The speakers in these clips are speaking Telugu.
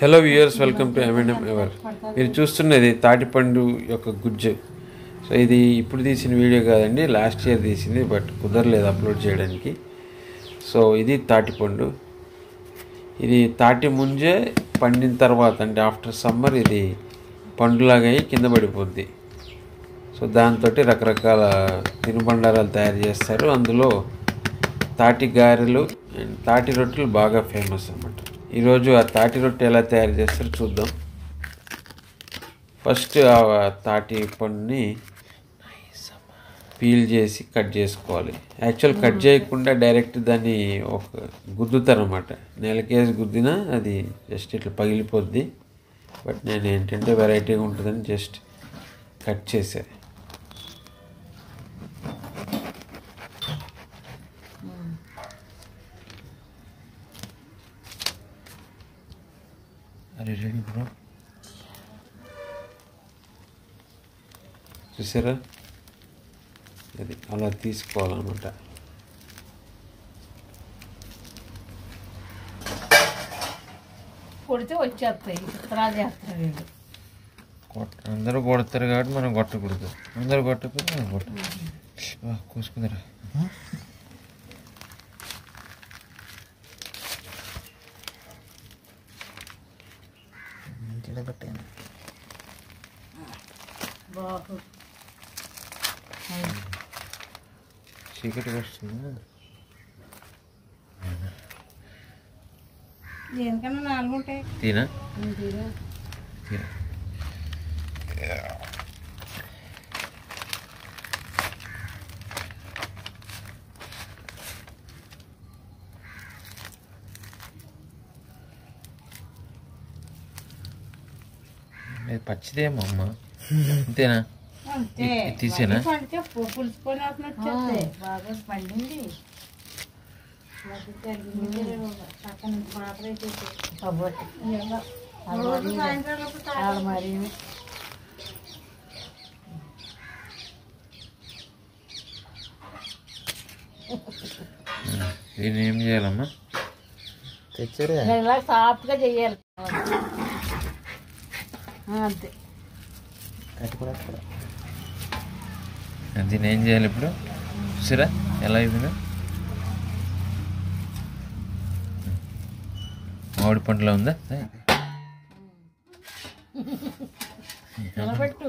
Hello viewers welcome to MNM ever మీరు చూస్తున్నది తాటిపండు యొక్క గుజ్జు. సో ఇది ఇప్పుడు తీసిన వీడియో కాదండి లాస్ట్ ఇయర్ తీసింది బట్ కుదరలేదు అప్లోడ్ చేయడానికి. సో ఇది తాటిపండు. ఇది తాటి ముంజే పండిన తర్వాత అంటే ఆఫ్టర్ సమ్మర్ ఇది పండులాగా అయ్యి కింద పడిపోద్ది. సో దాంతో రకరకాల తినుబండారాలు తయారు చేస్తారు. అందులో తాటి గారెలు అండ్ తాటి రొట్టెలు బాగా ఫేమస్ అన్నమాట. ఈరోజు ఆ తాటి రొట్టె ఎలా తయారు చేస్తారో చూద్దాం. ఫస్ట్ ఆ తాటి పండుని పీల్ చేసి కట్ చేసుకోవాలి. యాక్చువల్ కట్ చేయకుండా డైరెక్ట్ దాన్ని ఒక గుద్దుతారనమాట నెలకేసి గుద్దినా అది జస్ట్ ఇట్లా పగిలిపోద్ది. బట్ నేను ఏంటంటే వెరైటీగా ఉంటుందని జస్ట్ కట్ చేశాను అరే రెడీ బ్రో చూసారా? అది అలా తీసుకోవాలన్నమాట. కొడితే వచ్చేస్తాయి. చిత్రాలు చేస్తారు వీళ్ళు. కొట్ట అందరూ కొడతారు కాబట్టి మనం కొట్టకూడదు. అందరూ కొట్టకపోతే మనం కొట్ట కూసుకుందరా. బాబు చీకటి వస్తుంది దేనికన్నా నాలుగు ఉంటాయి తీనా తీరా తీరా ఇది పచ్చిదేమో అమ్మ. అంతేనా? తీసేనా? దీన్ని ఏం చేయాలమ్మా? తెచ్చారా ఇలా సాఫ్ట్గా చెయ్యాలి. అంతే. దీన్ని ఏం చేయాలి ఇప్పుడు? చూసారా ఎలా అయిపోయిందో మామిడి పండులో ఉందా? నిలబెట్టు.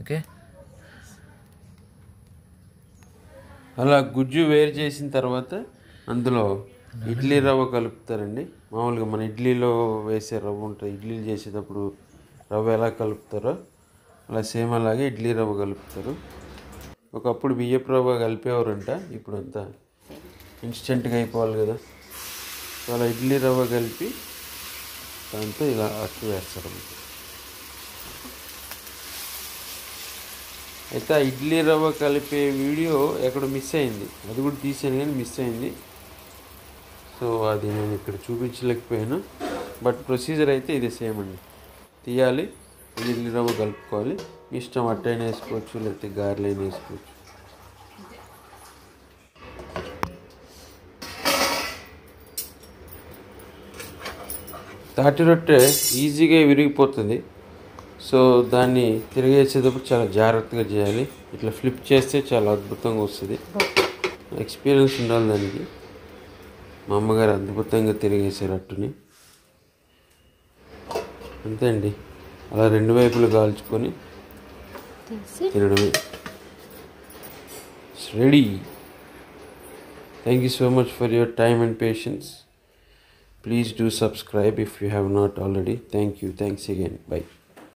ఓకే? అలా గుజ్జు వేరు చేసిన తర్వాత అందులో ఇడ్లీ రవ్వ కలుపుతారండి. మామూలుగా మన ఇడ్లీలో వేసే రవ్వ ఉంటుంది. ఇడ్లీలు చేసేటప్పుడు రవ్వ ఎలా కలుపుతారో అలా సేమ్ అలాగే ఇడ్లీ రవ్వ కలుపుతారు. ఒకప్పుడు బియ్యపు రవ్వ కలిపేవారంట ఇప్పుడు అంతా ఇన్స్టెంట్గా అయిపోవాలి కదా. సో అలా ఇడ్లీ రవ్వ కలిపి దాంతో ఇలా అట్టు వేస్తారు అయితే ఆ ఇడ్లీ రవ్వ కలిపే వీడియో ఎక్కడ మిస్ అయింది. అది కూడా తీసాను కానీ మిస్ అయింది. సో అది నేను ఇక్కడ చూపించలేకపోయాను. బట్ ప్రొసీజర్ అయితే ఇది సేమ్ అండి. తీయాలి ఇడ్లీ రవ్వ కలుపుకోవాలి. ఇష్టం అట్టైనా వేసుకోవచ్చు లేకపోతే గారెలైనా వేసుకోవచ్చు. తాటి రొట్టె ఈజీగా విరిగిపోతుంది. సో దాన్ని తిరిగేసేటప్పుడు చాలా జాగ్రత్తగా చేయాలి. ఇట్లా ఫ్లిప్ చేస్తే చాలా అద్భుతంగా వస్తుంది. ఎక్స్పీరియన్స్ ఉండాలి దానికి. మా అమ్మగారు అద్భుతంగా తిరిగేశారు అట్టుని. అంతే అండి. అలా రెండు వైపులు కాల్చుకొని తినడమే. Ready thank you so much for your time and patience please do subscribe if you have not already thank you thanks again bye